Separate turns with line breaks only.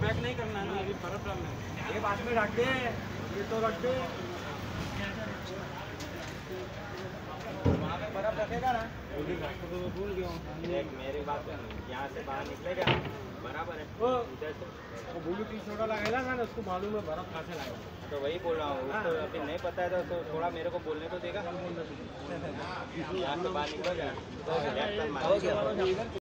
बर्फ़ डालना है। ये बाद में रख दे ये तो रख दे बर्फ़ रखेगा ना? तो भूल गया
मेरी बात यहाँ से बाहर निकलेगा बराबर है।
वो लगाएगा ना उसको मालूम है बर्फ़ कहाँ से लाएगा
तो वही बोल रहा हूँ तो अभी नहीं पता है तो, तो, थोड़ा मेरे को बोलने तो देगा। यहाँ से बाहर निकलेगा तो तो